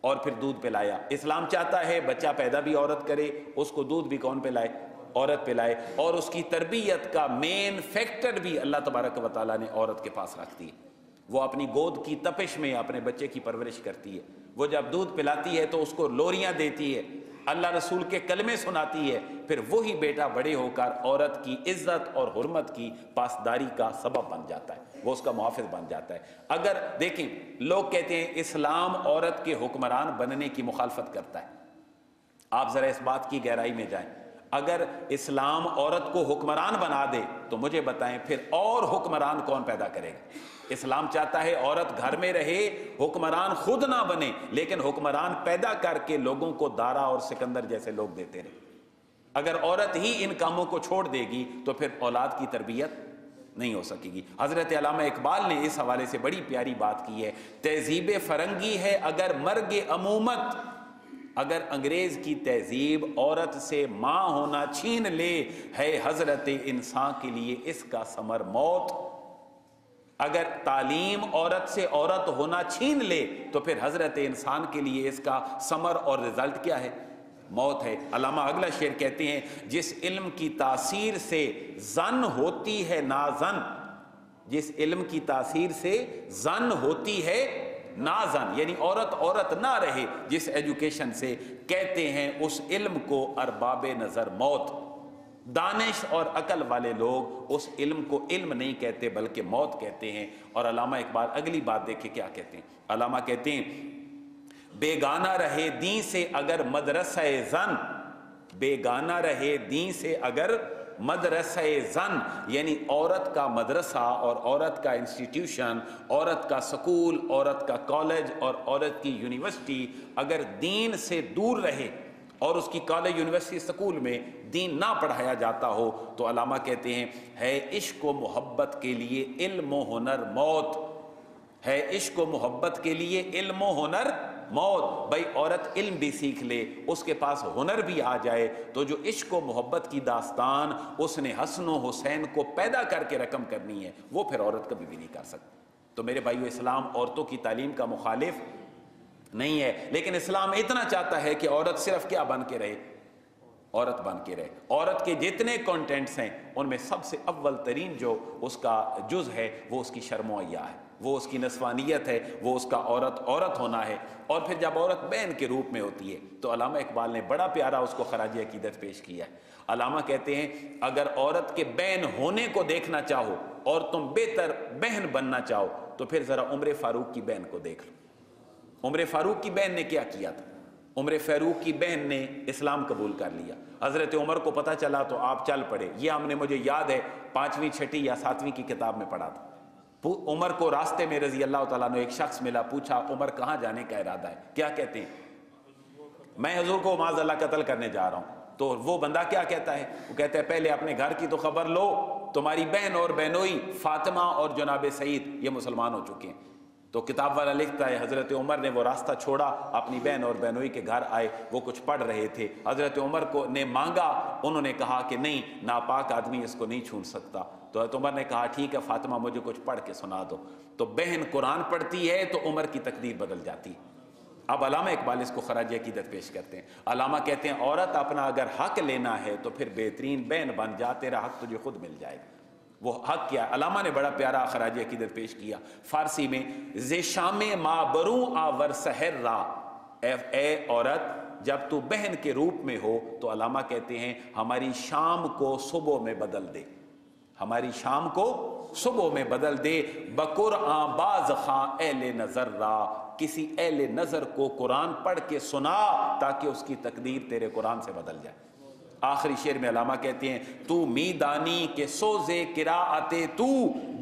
اور پھر دودھ پلایا۔ اسلام چاہتا ہے بچہ پیدا بھی عورت کرے، اس کو دودھ بھی کون پلائے؟ عورت پہ لائے اور اس کی تربیت کا مین فیکٹر بھی اللہ تبارک و تعالیٰ نے عورت کے پاس رکھ دی۔ وہ اپنی گود کی تپش میں اپنے بچے کی پرورش کرتی ہے۔ وہ جب دودھ پلاتی ہے تو اس کو لوریاں دیتی ہے۔ اللہ رسول کے کلمے سناتی ہے۔ پھر وہی بیٹا بڑے ہو کر عورت کی عزت اور حرمت کی پاسداری کا سبب بن جاتا ہے۔ وہ اس کا محافظ بن جاتا ہے۔ اگر دیکھیں، لوگ کہتے ہیں اسلام عورت کے حکمران بننے کی مخالفت کرتا ہے۔ آپ ذرا اس بات کی گہرائی میں جائیں۔ اگر اسلام عورت کو حکمران بنا دے تو مجھے بتائیں پھر اور حکمران کون پیدا کرے گا؟ اسلام چاہتا ہے عورت گھر میں رہے، حکمران خود نہ بنے، لیکن حکمران پیدا کر کے لوگوں کو دارا اور سکندر جیسے لوگ دیتے رہے۔ اگر عورت ہی ان کاموں کو چھوڑ دے گی تو پھر اولاد کی تربیت نہیں ہو سکے گی۔ حضرت علامہ اقبال نے اس حوالے سے بڑی پیاری بات کی ہے۔ تہذیب فرنگی ہے اگر مرگ عمومت اگر انگریز کی تہذیب عورت سے ماں ہونا چھین لے، ہے حضرت انسان کے لیے اس کا سمر موت۔ اگر تعلیم عورت سے عورت ہونا چھین لے، تو پھر حضرت انسان کے لیے اس کا سمر اور رزلٹ کیا ہے؟ موت ہے۔ علامہ اگلا شعر کہتے ہیں، جس علم کی تاثیر سے زن ہوتی ہے نازن، جس علم کی تاثیر سے زن ہوتی ہے نازن یعنی عورت عورت نہ رہے، جس ایجوکیشن سے کہتے ہیں اس علم کو ارباب نظر موت۔ دانش اور عقل والے لوگ اس علم کو علم نہیں کہتے، بلکہ موت کہتے ہیں۔ اور علامہ اقبال اگلی بات دیکھے کیا کہتے ہیں۔ علامہ کہتے ہیں، بیگانہ رہے دین سے اگر مدرسہ زن، بیگانہ رہے دین سے اگر مدرسہ زن یعنی عورت کا مدرسہ اور عورت کا انسٹیٹیوشن عورت کا سکول، عورت کا کالج اور عورت کی یونیورسٹی اگر دین سے دور رہے اور اس کی کالج یونیورسٹی سکول میں دین نہ پڑھایا جاتا ہو، تو علامہ کہتے ہیں، ہے عشق و محبت کے لیے علم و ہنر موت۔ ہے عشق و محبت کے لیے علم و ہنر موت بھائی عورت علم بھی سیکھ لے، اس کے پاس ہنر بھی آ جائے، تو جو عشق و محبت کی داستان، اس نے حسن و حسین کو پیدا کر کے رقم کرنی ہے، وہ پھر عورت کبھی بھی نہیں کر سکتی۔ تو میرے بھائیو، اسلام عورتوں کی تعلیم کا مخالف نہیں ہے، لیکن اسلام اتنا چاہتا ہے کہ عورت صرف کیا بن کے رہے؟ عورت بن کے رہے۔ عورت کے جتنے کانٹینٹس ہیں، ان میں سب سے اول ترین جو اس کا جز ہے، وہ اس کی شرم و عیا ہے۔ وہ اس کی نسوانیت ہے، وہ اس کا عورت عورت ہونا ہے۔ اور پھر جب عورت بین کے روپ میں ہوتی ہے، تو علامہ اقبال نے بڑا پیارا اس کو خراج عقیدت پیش کیا ہے۔ علامہ کہتے ہیں، اگر عورت کے بین ہونے کو دیکھنا چاہو اور تم بہتر بہن بننا چاہو، تو پھر ذرا عمر فاروق کی بہن کو دیکھ لو۔ عمر فاروق کی بہن نے کیا کیا تھا؟ عمر فاروق کی بہن نے اسلام قبول کر لیا۔ حضرت عمر کو پتا چلا تو آپ چل پڑے۔ یہ ہم نے مجھے یاد ہے، پانچویں چھٹی یا ساتویں کی کتاب میں پڑھا تھا۔ عمر کو راستے میں رضی اللہ تعالیٰ نے ایک شخص ملا، پوچھا، عمر کہاں جانے کا ارادہ ہے؟ کیا کہتے ہیں؟ میں حضور کو معاذ اللہ قتل کرنے جا رہا ہوں۔ تو وہ بندہ کیا کہتا ہے؟ وہ کہتا ہے، پہلے اپنے گھر کی تو خبر لو، تمہاری بہن اور بہنوئی فاطمہ اور جناب سعید یہ مسلمان ہو چکے ہیں۔ تو کتاب والا لکھتا ہے، حضرت عمر نے وہ راستہ چھوڑا، اپنی بہن اور بہنوئی کے گھر آئے، وہ کچھ پڑھ رہے تھے۔ حضرت عمر کو نے مانگا، انہوں نے کہا کہ نہیں، ناپاک آدمی اس کو نہیں چھون سکتا۔ تو حضرت عمر نے کہا، ٹھیک ہے فاطمہ، مجھے کچھ پڑھ کے سنا دو. تو بہن قرآن پڑھتی ہے تو عمر کی تقدیر بدل جاتی۔ اب علامہ اقبال اس کو خراج عقیدت پیش کرتے ہیں۔ علامہ کہتے ہیں، عورت اپنا اگر حق لینا ہے تو پھر بہترین بہن بن جا، تیرا حق تجھے خود مل جائے گا۔ وہ حق کیا علامہ نے بڑا پیارا خراج عقیدت پیش کیا۔ فارسی میں زیشام ما برو آور سہر را اے عورت، جب تو بہن کے روپ میں ہو تو علامہ کہتے ہیں، ہماری شام کو صبح میں بدل دے۔ ہماری شام کو صبح میں بدل دے بکر باز خاں اہل نظر را۔ کسی اہل نظر کو قرآن پڑھ کے سنا تاکہ اس کی تقدیر تیرے قرآن سے بدل جائے۔ آخری شعر میں علامہ کہتے ہیں، تو میدانی کے سوزے کرا آتے تو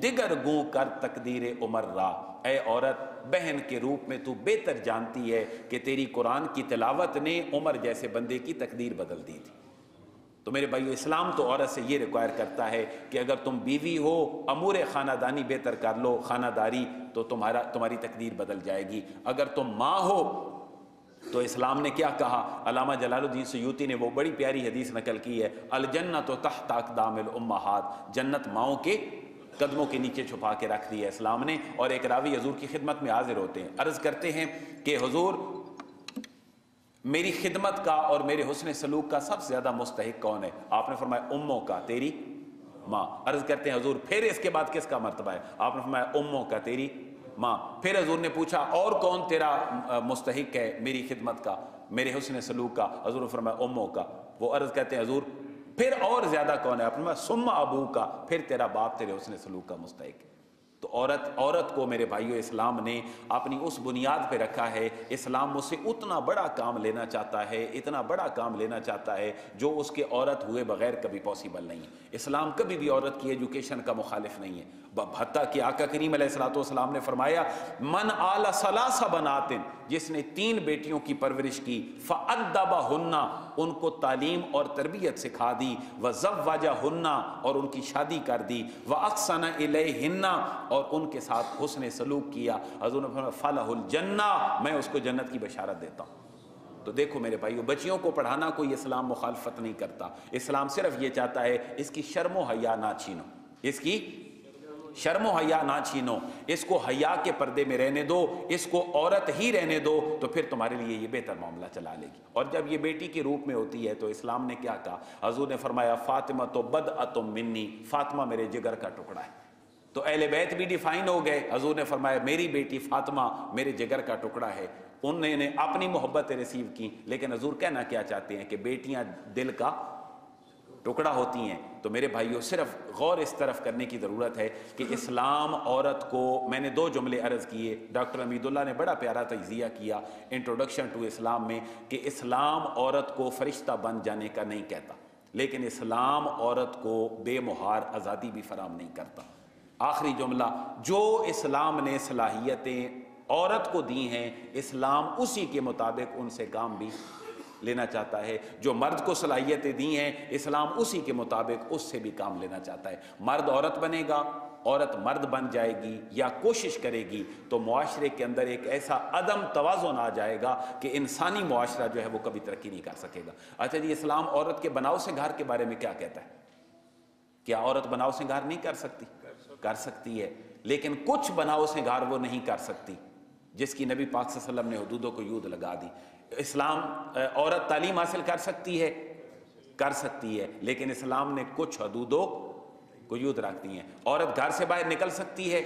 دگر گوں کر تقدیر عمر را۔ اے عورت، بہن کے روپ میں تو بہتر جانتی ہے کہ تیری قرآن کی تلاوت نے عمر جیسے بندے کی تقدیر بدل دی تھی۔ تو میرے بھائیو اسلام تو عورت سے یہ ریکوائر کرتا ہے کہ اگر تم بیوی ہو، امور خانہ دانی بہتر کر لو خانہ داری تو تمہارا، تمہاری تقدیر بدل جائے گی۔ اگر تم ماں ہو، تو اسلام نے کیا کہا؟ علامہ جلال الدین سیوتی نے وہ بڑی پیاری حدیث نقل کی ہے الجنت و تحت اقدام الامہات۔ جنت ماؤں کے قدموں کے نیچے چھپا کے رکھ دی ہے اسلام نے۔ اور ایک راوی حضور کی خدمت میں حاضر ہوتے ہیں۔ عرض کرتے ہیں کہ حضور میری خدمت کا اور میرے حسن سلوک کا سب سے زیادہ مستحق کون ہے؟ آپ نے فرمایا اموں کا، تیری ماں۔ عرض کرتے ہیں حضور، پھر اس کے بعد کس کا مرتبہ ہے؟ آپ نے فرمایا اموں کا، تیری ماں۔ پھر حضور نے پوچھا اور کون تیرا مستحق ہے میری خدمت کا، میرے حسن سلوک کا؟ حضور نے فرمایا اموں کا۔ وہ عرض کہتے ہیں حضور، پھر اور زیادہ کون ہے؟ آپ نے سم ابو کا۔ پھر تیرا باپ، تیرے حسن سلوک کا مستحق ہے۔ تو عورت عورت کو میرے بھائیو، اسلام نے اپنی اس بنیاد پہ رکھا ہے۔ اسلام مجھ سے اتنا بڑا کام لینا چاہتا ہے، اتنا بڑا کام لینا چاہتا ہے جو اس کے عورت ہوئے بغیر کبھی پاسبل نہیں ہے۔ اسلام کبھی بھی عورت کی ایجوکیشن کا مخالف نہیں ہے۔ بھتہ کہ آقا کریم علیہ السلام نے فرمایا، من آل سلاسہ بناتن جس نے تین بیٹیوں کی پرورش کی فَأَدَّبَ ہننا ان کو تعلیم اور تربیت سکھا دی وہ ضب واجہ ہننا اور ان کی شادی کر دی وہ اقسانہ ہننا اور ان کے ساتھ حسن سلوک کیا۔ حضور نے فلاح الجنہ میں اس کو جنت کی بشارت دیتا ہوں۔ تو دیکھو میرے بھائیو، بچیوں کو پڑھانا کوئی اسلام مخالفت نہیں کرتا۔ اسلام صرف یہ چاہتا ہے، اس کی شرم و حیا نہ چھینو۔ اس کی شرم و حیا نہ چھینو۔ اس کو حیا کے پردے میں رہنے دو، اس کو عورت ہی رہنے دو، تو پھر تمہارے لیے یہ بہتر معاملہ چلا لے گی۔ اور جب یہ بیٹی کے روپ میں ہوتی ہے، تو اسلام نے کیا کہا؟ حضور نے فرمایا، فاطمہ تو بد اتم منی، فاطمہ میرے جگر کا ٹکڑا ہے۔ تو اہل بیت بھی ڈیفائن ہو گئے۔ حضور نے فرمایا، میری بیٹی فاطمہ میرے جگر کا ٹکڑا ہے۔ انہوں نے اپنی محبت ریسیو کی، لیکن حضور کہنا کیا چاہتے ہیں کہ بیٹیاں دل کا ٹکڑا ہوتی ہیں، تو میرے بھائیوں صرف غور اس طرف کرنے کی ضرورت ہے کہ اسلام عورت کو میں نے دو جملے عرض کیے، ڈاکٹر امید اللہ نے بڑا پیارا تجزیہ کیا انٹروڈکشن ٹو اسلام میں کہ اسلام عورت کو فرشتہ بن جانے کا نہیں کہتا، لیکن اسلام عورت کو بے مہار آزادی بھی فراہم نہیں کرتا۔ آخری جملہ، جو اسلام نے صلاحیتیں عورت کو دی ہیں، اسلام اسی کے مطابق ان سے کام بھی لینا چاہتا ہے۔ جو مرد کو صلاحیتیں دی ہیں، اسلام اسی کے مطابق اس سے بھی کام لینا چاہتا ہے۔ مرد عورت بنے گا، عورت مرد بن جائے گی یا کوشش کرے گی، تو معاشرے کے اندر ایک ایسا عدم توازن آ جائے گا کہ انسانی معاشرہ جو ہے وہ کبھی ترقی نہیں کر سکے گا۔ اچھا جی اسلام عورت کے بناؤ سے گھر کے بارے میں کیا کہتا ہے؟ کیا عورت بناؤ سے گھر نہیں کر سکتی؟ کر سکتی ہے۔ لیکن کچھ بناؤ سے گھر وہ نہیں کر سکتی، جس کی نبی پاک صلی اللہ علیہ وسلم نے حدودوں کو یود لگا دی۔ اسلام عورت تعلیم حاصل کر سکتی ہے، کر سکتی ہے، لیکن اسلام نے کچھ حدودوں کو یود رکھ دی ہیں۔ عورت گھر سے باہر نکل سکتی ہے،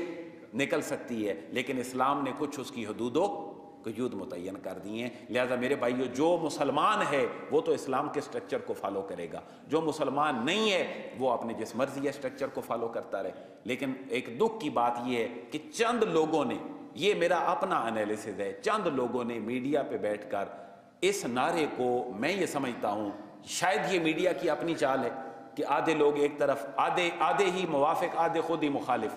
نکل سکتی ہے، لیکن اسلام نے کچھ اس کی حدودوں کو یود متعین کر دی ہیں۔ لہذا میرے بھائیو، جو مسلمان ہے، وہ تو اسلام کے سٹرکچر کو فالو کرے گا۔ جو مسلمان نہیں ہے، وہ اپنے جس مرضی ہے سٹرکچر کو فالو کرتا رہے۔ لیکن ایک دکھ کی بات یہ ہے کہ چند لوگوں نے یہ میرا اپنا انالیسز ہے۔ چند لوگوں نے میڈیا پہ بیٹھ کر اس نعرے کو میں یہ سمجھتا ہوں، شاید یہ میڈیا کی اپنی چال ہے کہ آدھے لوگ ایک طرف آدھے آدھے ہی موافق، آدھے خود ہی مخالف۔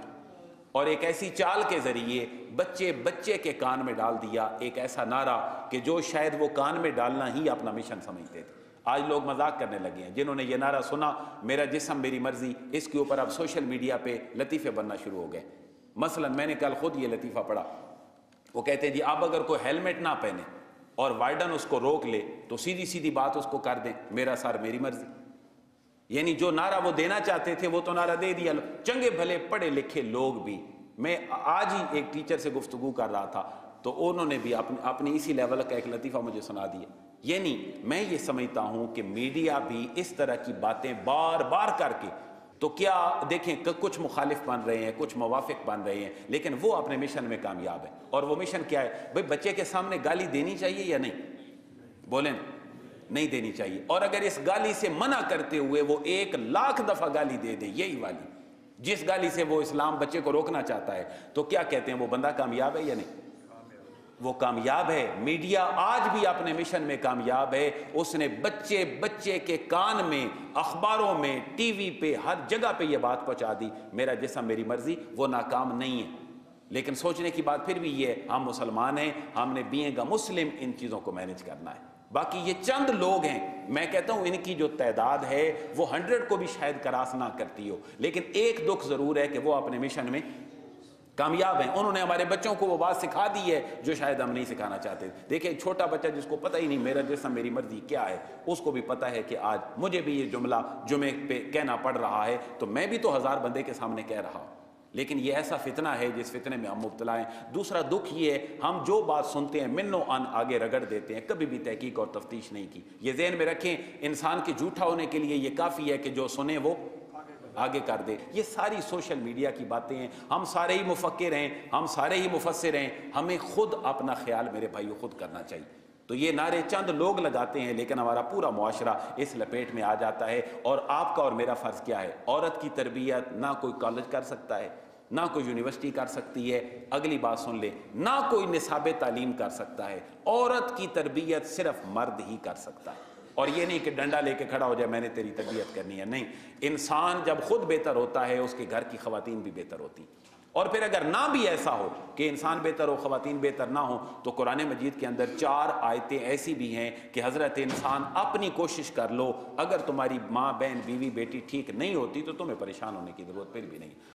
اور ایک ایسی چال کے ذریعے بچے بچے کے کان میں ڈال دیا ایک ایسا نعرہ کہ جو شاید وہ کان میں ڈالنا ہی اپنا مشن سمجھتے تھے۔ آج لوگ مذاق کرنے لگے ہیں۔ جنہوں نے یہ نعرہ سنا، میرا جسم میری مرضی، اس کے اوپر اب سوشل میڈیا پہ لطیفے بننا شروع ہو گئے۔ مثلا میں نے کل خود یہ لطیفہ پڑھا۔ وہ کہتے ہیں جی آپ اگر کوئی ہیلمٹ نہ پہنے اور وائڈن اس کو روک لے تو سیدھی سیدھی بات اس کو کر دیں۔ میرا سار میری مرضی۔ یعنی جو نعرہ وہ دینا چاہتے تھے وہ تو نعرہ دے دیا۔ چنگے بھلے پڑھے لکھے لوگ بھی۔ میں آج ہی ایک ٹیچر سے گفتگو کر رہا تھا تو انہوں نے بھی اپنی اپنی اسی لیول کا ایک لطیفہ مجھے سنا دیا۔ یعنی میں یہ سمجھتا ہوں کہ میڈیا بھی اس طرح کی باتیں بار بار کر کے تو کیا دیکھیں کہ کچھ مخالف بن رہے ہیں، کچھ موافق بن رہے ہیں، لیکن وہ اپنے مشن میں کامیاب ہے اور وہ مشن کیا ہے؟ بھائی، بچے کے سامنے گالی دینی چاہیے یا نہیں؟ بولیں، نہیں دینی چاہیے۔ اور اگر اس گالی سے منع کرتے ہوئے وہ ایک لاکھ دفعہ گالی دے دے، یہی والی۔ جس گالی سے وہ اسلام بچے کو روکنا چاہتا ہے، تو کیا کہتے ہیں؟ وہ بندہ کامیاب ہے یا نہیں؟ وہ کامیاب ہے۔ میڈیا آج بھی اپنے مشن میں کامیاب ہے۔ اس نے بچے بچے کے کان میں، اخباروں میں، ٹی وی پہ، ہر جگہ پہ یہ بات پہنچا دی۔ میرا جسم میری مرضی، وہ ناکام نہیں ہے۔ لیکن سوچنے کی بات پھر بھی یہ ہے، ہم مسلمان ہیں، ہم نے بینگ گا مسلم، ان چیزوں کو مینج کرنا ہے۔ باقی یہ چند لوگ ہیں، میں کہتا ہوں ان کی جو تعداد ہے، وہ ہنڈریڈ کو بھی شاید کراس نہ کرتی ہو۔ لیکن ایک دکھ ضرور ہے کہ وہ اپنے مشن میں کامیاب ہیں۔ انہوں نے ہمارے بچوں کو وہ بات سکھا دی ہے جو شاید ہم نہیں سکھانا چاہتے۔ دیکھیں، چھوٹا بچہ جس کو پتہ ہی نہیں، میرا جسم، میری مرضی کیا ہے، اس کو بھی پتہ ہے کہ آج مجھے بھی یہ جملہ جمعے پہ کہنا پڑ رہا ہے۔ تو میں بھی تو ہزار بندے کے سامنے کہہ رہا ہوں۔ لیکن یہ ایسا فتنہ ہے جس فتنے میں ہم مبتلا ہیں۔ دوسرا دکھ یہ ہے، ہم جو بات سنتے ہیں من و ان آگے رگڑ دیتے ہیں۔ کبھی بھی تحقیق اور تفتیش نہیں کی۔ یہ ذہن میں رکھیں، انسان کے جھوٹا ہونے کے لیے یہ کافی ہے کہ جو سنیں وہ آگے کر دے۔ یہ ساری سوشل میڈیا کی باتیں ہیں۔ ہم سارے ہی مفکر ہیں۔ ہم سارے ہی مفسر ہیں۔ ہمیں خود اپنا خیال میرے بھائیو، خود کرنا چاہیے۔ تو یہ نعرے چند لوگ لگاتے ہیں، لیکن ہمارا پورا معاشرہ اس لپیٹ میں آ جاتا ہے۔ اور آپ کا اور میرا فرض کیا ہے؟ عورت کی تربیت نہ کوئی کالج کر سکتا ہے، نہ کوئی یونیورسٹی کر سکتی ہے۔ اگلی بات سن لے نہ کوئی نصاب تعلیم کر سکتا ہے۔ عورت کی تربیت صرف مرد ہی کر سکتا ہے۔ اور یہ نہیں کہ ڈنڈا لے کے کھڑا ہو جائے، میں نے تیری تربیت کرنی ہے۔ نہیں، انسان جب خود بہتر ہوتا ہے، اس کے گھر کی خواتین بھی بہتر ہوتی۔ اور پھر اگر نہ بھی ایسا ہو کہ انسان بہتر ہو، خواتین بہتر نہ ہو تو قرآن مجید کے اندر چار آیتیں ایسی بھی ہیں کہ حضرت انسان اپنی کوشش کر لو۔ اگر تمہاری ماں، بہن، بیوی، بیٹی ٹھیک نہیں ہوتی تو تمہیں پریشان ہونے کی ضرورت پھر بھی نہیں۔